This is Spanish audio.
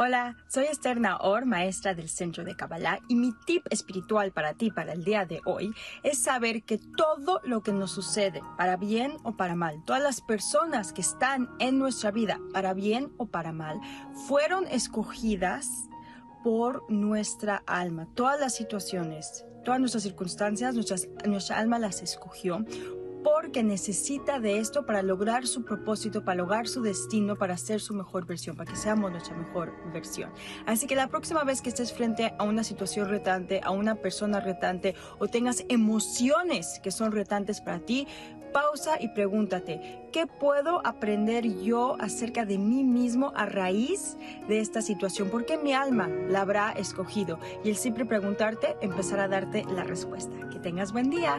Hola, soy Esther Naor, maestra del Centro de Kabbalah, y mi tip espiritual para ti para el día de hoy es saber que todo lo que nos sucede, para bien o para mal, todas las personas que están en nuestra vida, para bien o para mal, fueron escogidas por nuestra alma. Todas las situaciones, todas nuestras circunstancias, nuestra alma las escogió porque necesita de esto para lograr su propósito, para lograr su destino, para ser su mejor versión, para que seamos nuestra mejor versión. Así que la próxima vez que estés frente a una situación retante, a una persona retante o tengas emociones que son retantes para ti, pausa y pregúntate, ¿qué puedo aprender yo acerca de mí mismo a raíz de esta situación? ¿Por qué mi alma la habrá escogido? Y el simple preguntarte empezará a darte la respuesta. Que tengas buen día.